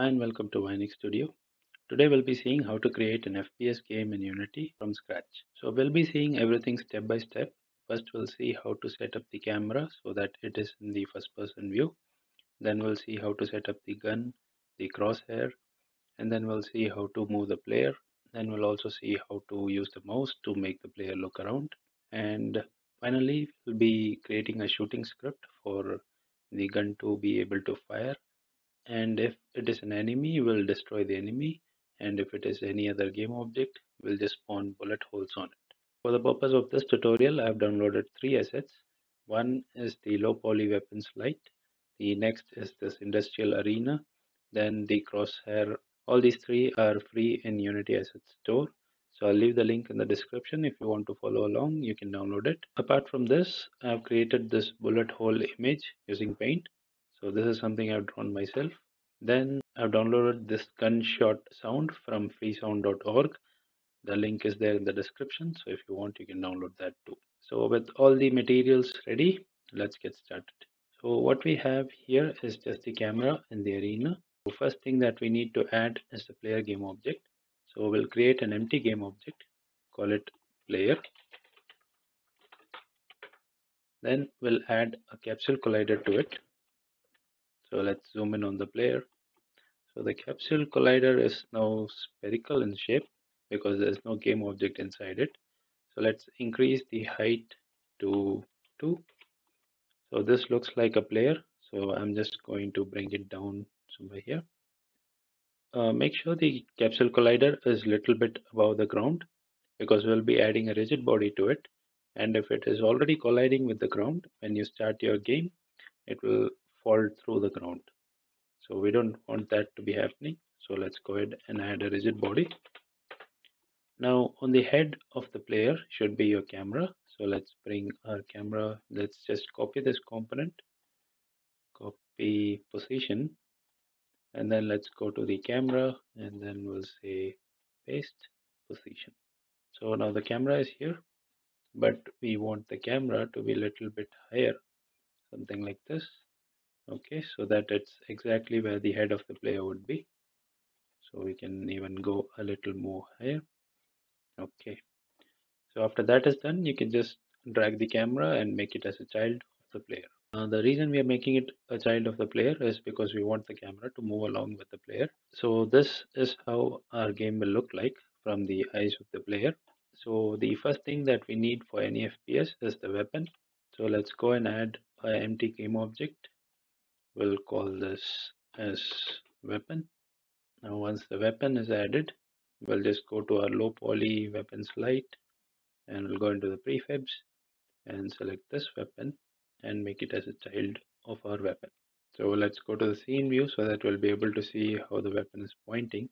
And welcome to Vionix Studio. Today we'll be seeing how to create an FPS game in Unity from scratch. So we'll be seeing everything step by step. First we'll see how to set up the camera so that it is in the first person view. Then we'll see how to set up the gun, the crosshair, and then we'll see how to move the player. Then we'll also see how to use the mouse to make the player look around. And finally we'll be creating a shooting script for the gun to be able to fire and if it is an enemy we'll destroy the enemy. And if it is any other game object we'll just spawn bullet holes on it. For the purpose of this tutorial i've downloaded three assets. One is the low poly weapons light. The next is this industrial arena. Then the crosshair. All these three are free in unity Asset store. So i'll leave the link in the description. If you want to follow along you can download it. Apart from this i've created this bullet hole image using paint so this is something I've drawn myself. Then I've downloaded this gunshot sound from freesound.org. The link is there in the description. So if you want, you can download that too. So with all the materials ready, let's get started. So what we have here is just the camera in the arena. The first thing that we need to add is the player game object. So we'll create an empty game object, call it player. Then we'll add a capsule collider to it so let's zoom in on the player. So the capsule collider is now spherical in shape because there's no game object inside it. So let's increase the height to 2. So this looks like a player. So I'm just going to bring it down somewhere here. Uh, make sure the capsule collider is little bit above the ground because we'll be adding a rigid body to it and if it is already colliding with the ground when you start your game it will fall through the ground. So we don't want that to be happening. So let's go ahead and add a rigid body. Now on the head of the player should be your camera. So let's bring our camera. Let's just copy this component copy position and then let's go to the camera and then we'll say paste position. So now the camera is here but we want the camera to be a little bit higher something like this okay so that it's exactly where the head of the player would be. So we can even go a little more higher okay. So after that is done you can just drag the camera and make it as a child of the player. Uh, the reason we are making it a child of the player is because we want the camera to move along with the player. So this is how our game will look like from the eyes of the player. So the first thing that we need for any fps is the weapon. So let's go and add an empty game object we'll call this as weapon. Now once the weapon is added we'll just go to our low poly weapons light and we'll go into the prefabs and select this weapon and make it as a child of our weapon. So let's go to the scene view so that we'll be able to see how the weapon is pointing.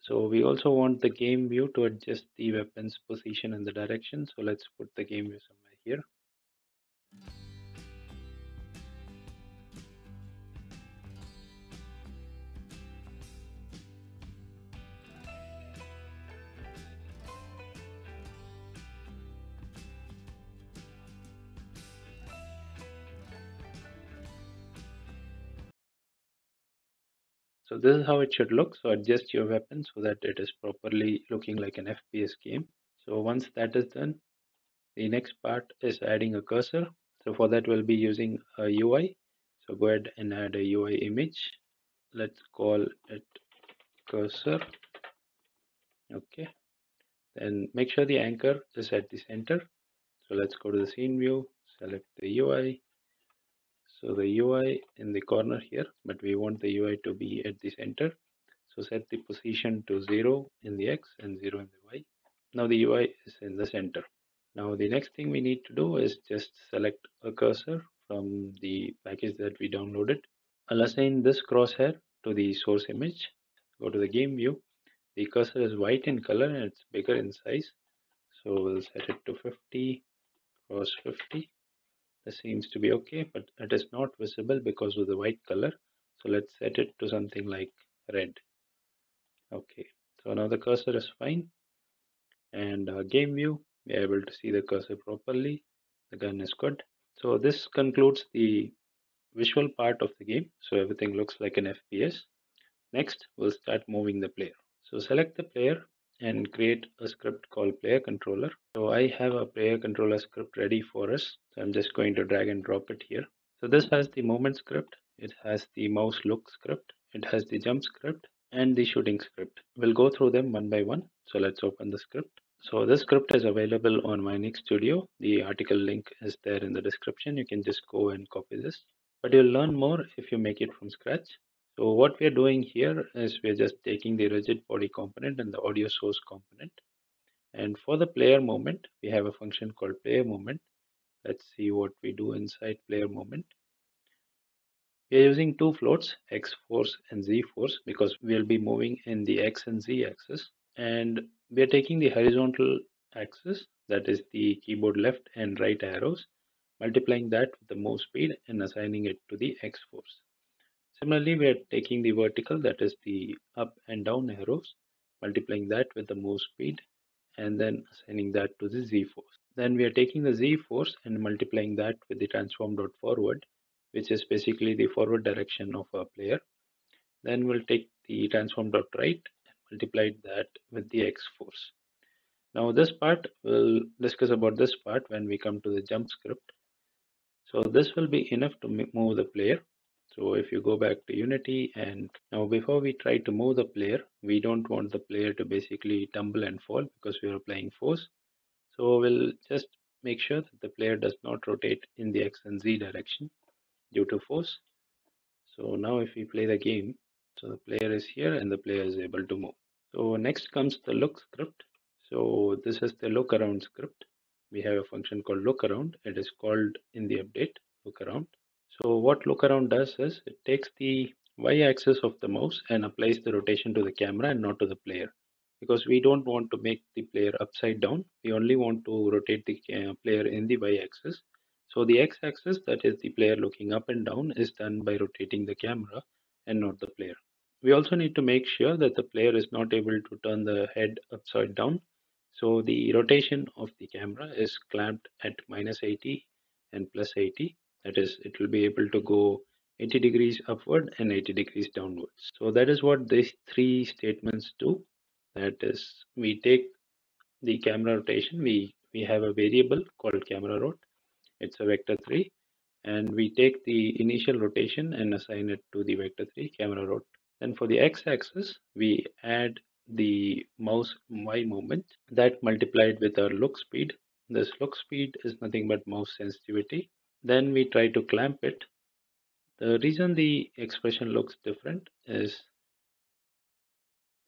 So we also want the game view to adjust the weapon's position and the direction. So let's put the game view somewhere here So this is how it should look. So adjust your weapon so that it is properly looking like an FPS game. So once that is done, the next part is adding a cursor. So for that we'll be using a UI. So go ahead and add a UI image. Let's call it cursor. Okay. Then make sure the anchor is at the center. So let's go to the scene view, select the UI, so the UI in the corner here but we want the UI to be at the center. So set the position to 0 in the X and 0 in the Y. Now the UI is in the center. Now the next thing we need to do is just select a cursor from the package that we downloaded. I'll assign this crosshair to the source image. Go to the game view. The cursor is white in color and it's bigger in size. So we'll set it to 50 cross 50 this seems to be okay but it is not visible because of the white color. So let's set it to something like red. Okay so now the cursor is fine. And uh, game view we are able to see the cursor properly. The gun is good. So this concludes the visual part of the game. So everything looks like an fps Next, we'll start moving the player. So select the player and create a script called player controller. So I have a player controller script ready for us. So I'm just going to drag and drop it here. So this has the movement script. It has the mouse look script. It has the jump script and the shooting script. We'll go through them one by one. So let's open the script. So this script is available on Vionix Studio. The article link is there in the description. You can just go and copy this. But you'll learn more if you make it from scratch. So what we're doing here is we're just taking the rigid body component and the audio source component. And for the player moment, we have a function called player moment. Let's see what we do inside player moment. We are using two floats, x force and z force, because we'll be moving in the x and z axis. And we are taking the horizontal axis, that is the keyboard left and right arrows, multiplying that with the move speed and assigning it to the x force. Similarly, we are taking the vertical, that is the up and down arrows, multiplying that with the move speed, and then assigning that to the z force. Then we are taking the z force and multiplying that with the transform dot forward, which is basically the forward direction of a player. Then we'll take the transform dot right and multiply that with the x force. Now this part, we'll discuss about this part when we come to the jump script. So this will be enough to move the player so if you go back to Unity and now before we try to move the player, we don't want the player to basically tumble and fall because we are applying force. So we'll just make sure that the player does not rotate in the X and Z direction due to force. So now if we play the game, so the player is here and the player is able to move. So next comes the look script. So this is the look around script. We have a function called look around. It is called in the update look around. So what look around does is it takes the y-axis of the mouse and applies the rotation to the camera and not to the player. Because we don't want to make the player upside down we only want to rotate the uh, player in the y-axis. So the x-axis that is the player looking up and down is done by rotating the camera and not the player. We also need to make sure that the player is not able to turn the head upside down. So the rotation of the camera is clamped at minus 80 and plus 80 that is it will be able to go 80 degrees upward and 80 degrees downwards. So that is what these three statements do. That is we take the camera rotation. We we have a variable called camera rot it's a vector 3 and we take the initial rotation and assign it to the vector 3 camera rot then for the x-axis we add the mouse y movement that multiplied with our look speed. This look speed is nothing but mouse sensitivity then we try to clamp it. The reason the expression looks different is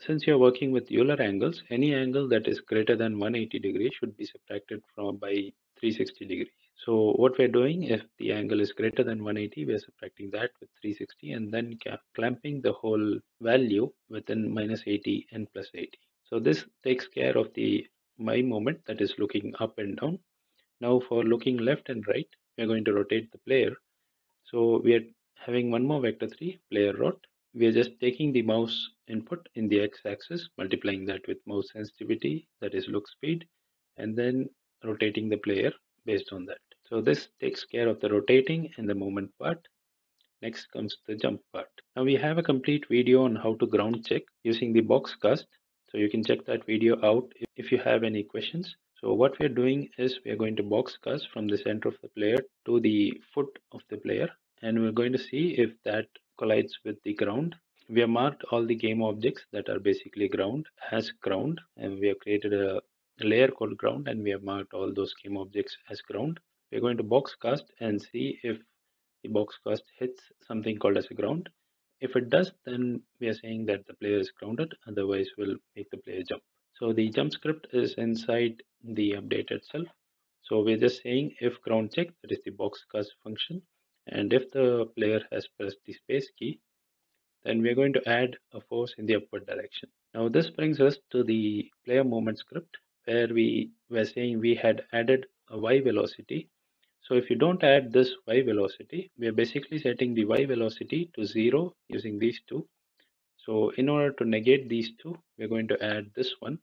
since you're working with Euler angles, any angle that is greater than 180 degrees should be subtracted from by 360 degrees. So what we're doing, if the angle is greater than 180, we're subtracting that with 360 and then clamping the whole value within minus 80 and plus 80. So this takes care of the my moment that is looking up and down. Now for looking left and right, we are going to rotate the player. So we are having one more vector 3 player rot. We are just taking the mouse input in the x-axis, multiplying that with mouse sensitivity, that is look speed, and then rotating the player based on that. So this takes care of the rotating and the movement part. Next comes the jump part. Now we have a complete video on how to ground check using the box cast So you can check that video out if you have any questions. So what we're doing is we're going to Boxcast from the center of the player to the foot of the player and we're going to see if that collides with the ground. We have marked all the game objects that are basically ground as ground and we have created a layer called ground and we have marked all those game objects as ground. We're going to box cast and see if the box cast hits something called as a ground. If it does, then we are saying that the player is grounded, otherwise we'll make the player jump. So the jump script is inside the update itself. So we're just saying if ground check, that is the box Boxcast function. And if the player has pressed the space key, then we're going to add a force in the upward direction. Now this brings us to the player movement script where we were saying we had added a y velocity. So if you don't add this y velocity, we are basically setting the y velocity to zero using these two. So in order to negate these two, we're going to add this one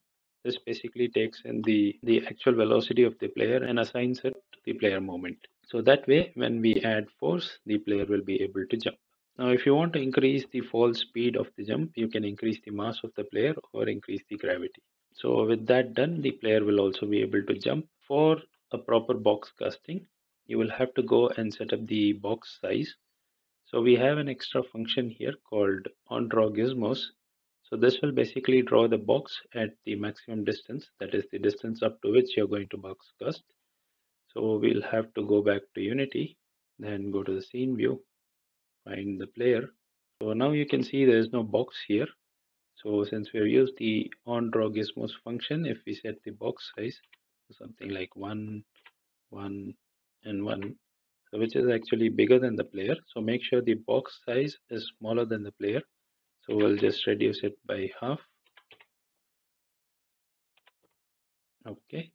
this basically takes in the, the actual velocity of the player and assigns it to the player moment. So that way, when we add force, the player will be able to jump. Now if you want to increase the fall speed of the jump, you can increase the mass of the player or increase the gravity. So with that done, the player will also be able to jump. For a proper box casting, you will have to go and set up the box size. So we have an extra function here called on draw gizmos. So this will basically draw the box at the maximum distance, that is the distance up to which you're going to box cast. So we'll have to go back to Unity, then go to the scene view, find the player. So now you can see there is no box here. So since we have used the on draw gizmos function, if we set the box size to something like one, one, and one, so which is actually bigger than the player. So make sure the box size is smaller than the player. So we'll just reduce it by half. Okay,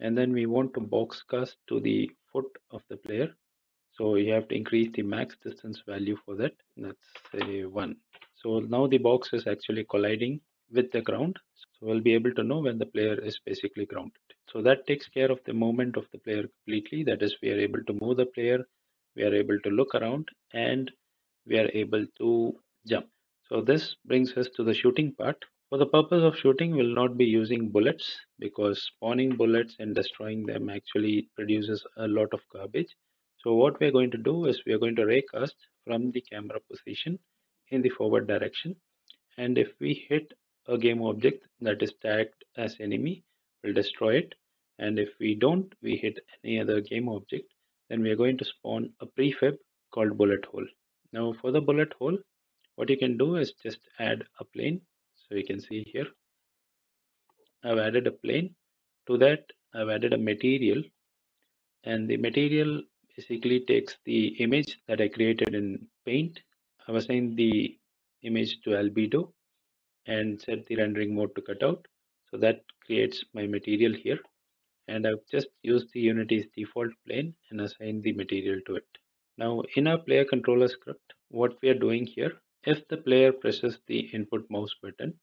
and then we want to box cast to the foot of the player. So you have to increase the max distance value for that. Let's say one. So now the box is actually colliding with the ground. So we'll be able to know when the player is basically grounded. So that takes care of the movement of the player completely. That is, we are able to move the player, we are able to look around, and we are able to jump. So this brings us to the shooting part. For the purpose of shooting, we'll not be using bullets because spawning bullets and destroying them actually produces a lot of garbage. So what we're going to do is we're going to raycast from the camera position in the forward direction. And if we hit a game object that is tagged as enemy, we'll destroy it. And if we don't, we hit any other game object, then we are going to spawn a prefab called bullet hole. Now for the bullet hole, what you can do is just add a plane. So you can see here, I've added a plane. To that, I've added a material and the material basically takes the image that I created in paint. I've assigned the image to albedo and set the rendering mode to cutout. So that creates my material here. And I've just used the Unity's default plane and assigned the material to it. Now in our player controller script, what we are doing here, if the player presses the input mouse button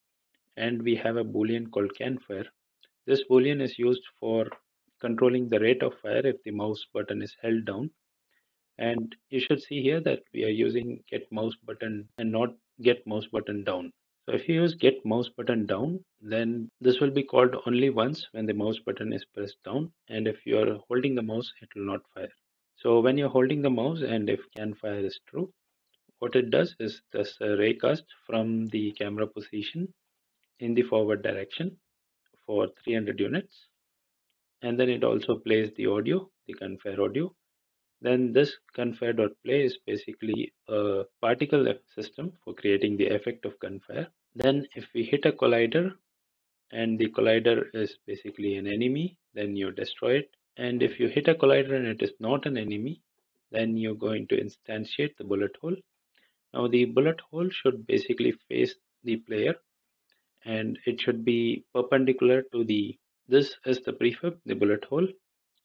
and we have a boolean called canfire, this boolean is used for controlling the rate of fire if the mouse button is held down. And you should see here that we are using get mouse button and not get mouse button down. So if you use get mouse button down, then this will be called only once when the mouse button is pressed down. And if you are holding the mouse, it will not fire. So when you're holding the mouse and if can fire is true, what it does is does a uh, raycast from the camera position in the forward direction for 300 units. And then it also plays the audio the canfire audio. Then this canfire.play is basically a particle system for creating the effect of canfire then if we hit a collider and the collider is basically an enemy then you destroy it. And if you hit a collider and it is not an enemy then you're going to instantiate the bullet hole now the bullet hole should basically face the player and it should be perpendicular to the this is the prefab, the bullet hole.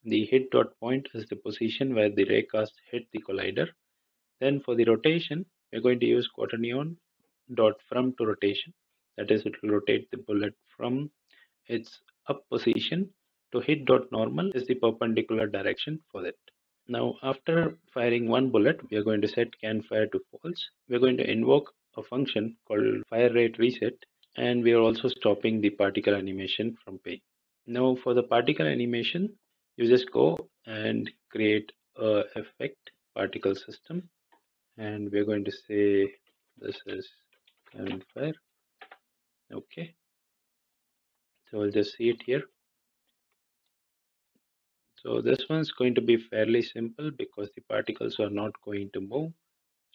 The hit dot point is the position where the raycast hit the collider. Then for the rotation, we're going to use quaternion dot from to rotation. That is, it will rotate the bullet from its up position to hit dot normal is the perpendicular direction for that. Now, after firing one bullet, we are going to set can fire to false. We're going to invoke a function called fire rate reset, and we are also stopping the particle animation from paying. Now for the particle animation, you just go and create a effect particle system and we're going to say this is can fire. Okay. So we'll just see it here. So this one's going to be fairly simple because the particles are not going to move.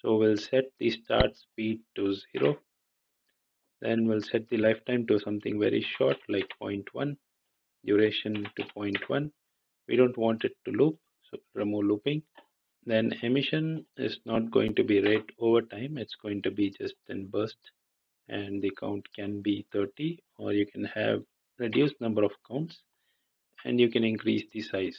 So we'll set the start speed to zero. Then we'll set the lifetime to something very short like 0.1 duration to 0.1 we don't want it to loop so remove looping then emission is not going to be rate over time it's going to be just in burst and the count can be 30 or you can have reduced number of counts and you can increase the size.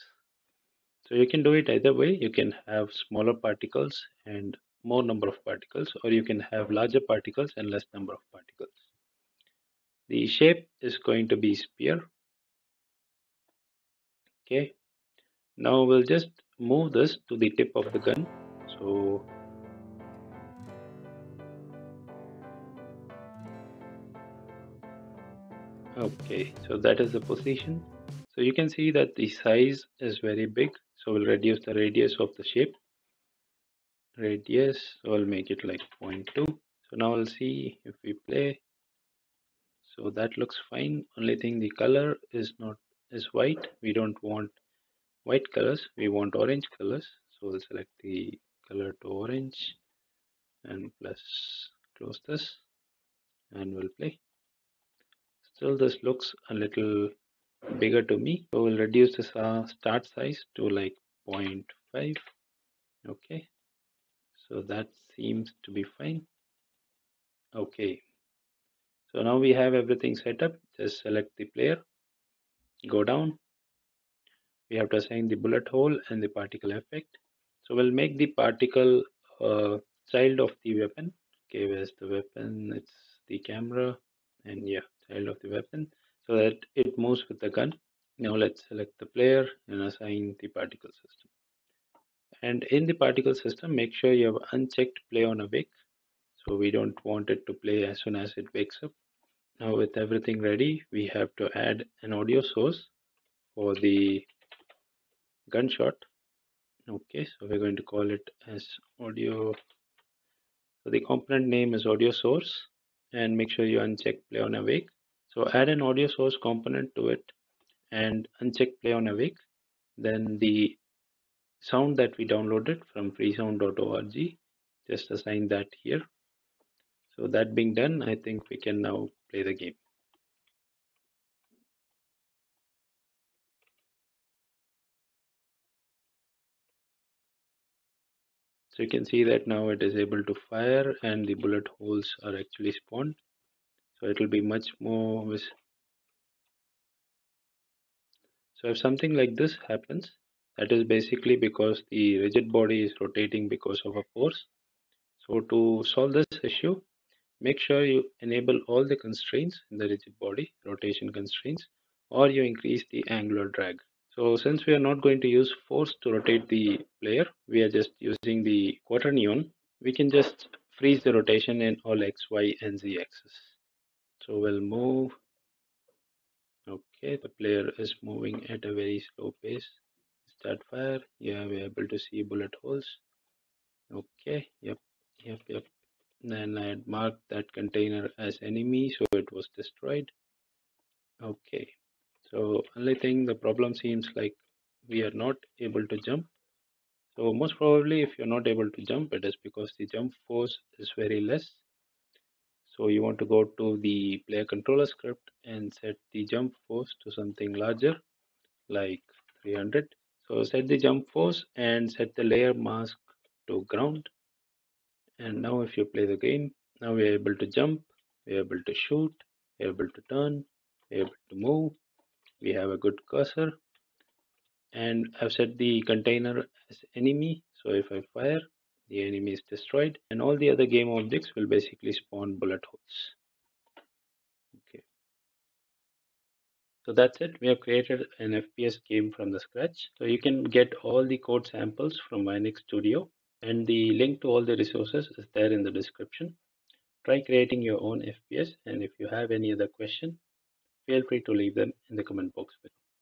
So you can do it either way. You can have smaller particles and more number of particles or you can have larger particles and less number of particles. The shape is going to be sphere. Okay. Now we'll just move this to the tip of the gun. So okay. So that is the position. So you can see that the size is very big. So we'll reduce the radius of the shape. Radius, so I'll make it like 0.2. So now we'll see if we play. So that looks fine. Only thing the color is not is white. We don't want white colors. We want orange colors. So we'll select the color to orange and plus close this and we'll play. Still this looks a little bigger to me. So we'll reduce the uh, start size to like 0.5. Okay. So that seems to be fine. Okay. So now we have everything set up. Just select the player. Go down. We have to assign the bullet hole and the particle effect. So we'll make the particle uh, child of the weapon. Okay, where's the weapon? It's the camera and yeah, child of the weapon so that it moves with the gun. Now let's select the player and assign the particle system. And in the particle system, make sure you have unchecked play on awake. So we don't want it to play as soon as it wakes up. Now with everything ready, we have to add an audio source for the gunshot. Okay, so we're going to call it as audio. So the component name is audio source and make sure you uncheck play on awake. So add an audio source component to it and uncheck play on awake. Then the sound that we downloaded from freesound.org, just assign that here. So that being done, I think we can now play the game. So you can see that now it is able to fire and the bullet holes are actually spawned. So it will be much more So if something like this happens, that is basically because the rigid body is rotating because of a force. So to solve this issue, make sure you enable all the constraints in the rigid body, rotation constraints, or you increase the angular drag. So since we are not going to use force to rotate the player, we are just using the quaternion, we can just freeze the rotation in all x, y, and z axis. So we'll move. Okay, the player is moving at a very slow pace. Start fire. Yeah, we're able to see bullet holes. Okay, yep, yep, yep. Then I had marked that container as enemy, so it was destroyed. Okay, so only thing the problem seems like we are not able to jump so most probably if you're not able to jump it is because the jump force is very less so you want to go to the player controller script and set the jump force to something larger like 300 so set the jump force and set the layer mask to ground. And now if you play the game now we are able to jump we are able to shoot we are able to turn we are able to move we have a good cursor. And I've set the container as enemy. So if I fire the enemy is destroyed and all the other game objects will basically spawn bullet holes. Okay. So that's it. We have created an fps game from the scratch. So you can get all the code samples from Vionix Studio and the link to all the resources is there in the description. Try creating your own fps and if you have any other question feel free to leave them in the comment box below